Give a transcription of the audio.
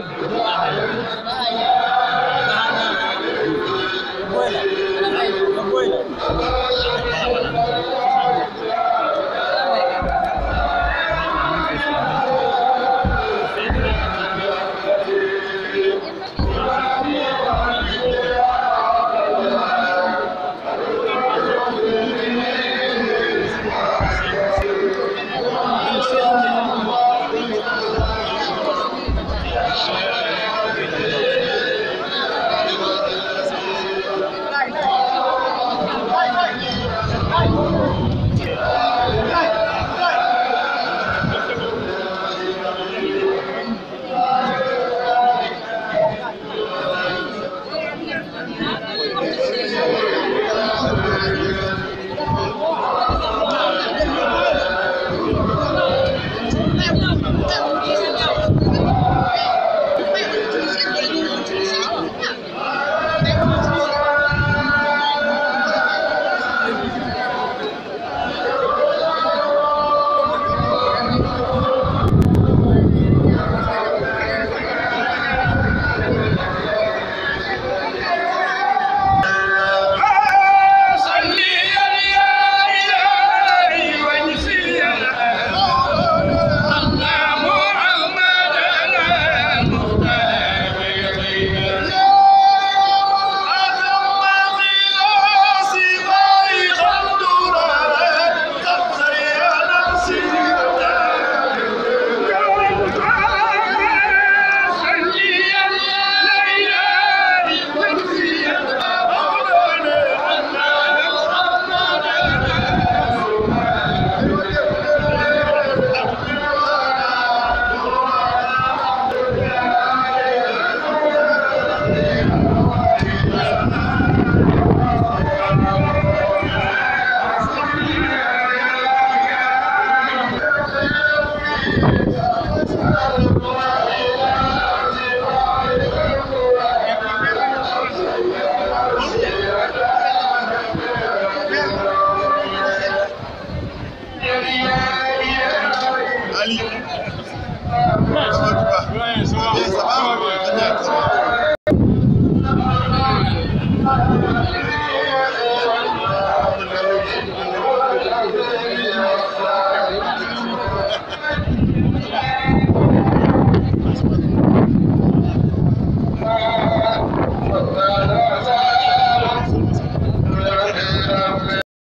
Bahia. Bye.